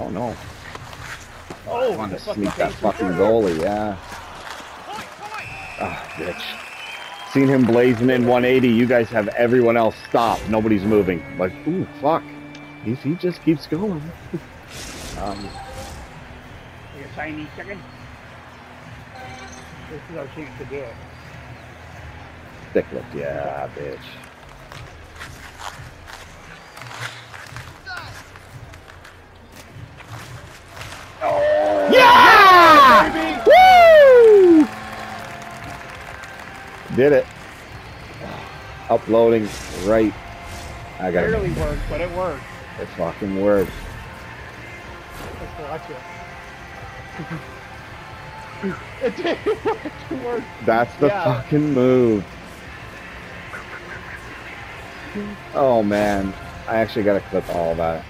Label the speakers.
Speaker 1: Oh no.
Speaker 2: Oh,
Speaker 1: I want to sneak that fucking goalie, yeah. Ah, bitch. Seen him blazing in 180. You guys have everyone else stop. Nobody's moving. Like, ooh, fuck. He, he just keeps going. um,
Speaker 2: You tiny chicken. This is our chance to do it.
Speaker 1: stick lift, yeah, bitch. Did it. Uploading right. I got
Speaker 2: Barely
Speaker 1: it.
Speaker 2: worked, but it worked.
Speaker 1: It fucking worked.
Speaker 2: Let's watch it. it did it worked.
Speaker 1: That's the
Speaker 2: Yeah.
Speaker 1: fucking move. Oh man, I actually got to clip all that.